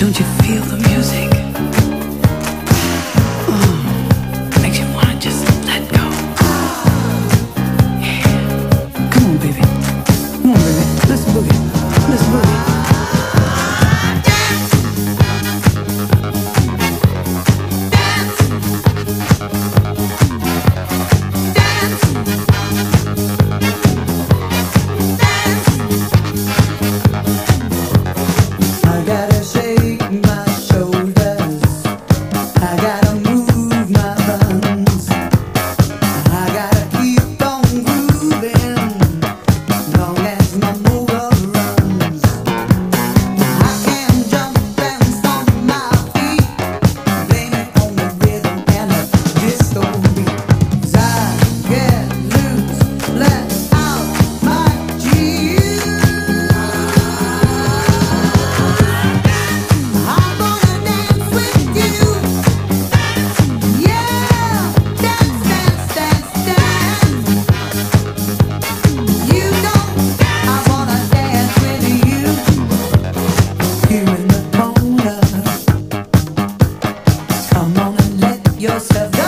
Don't you feel the music? yourself.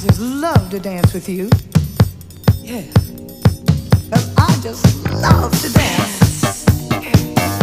just love to dance with you. Yeah. And I just love to dance. Yeah.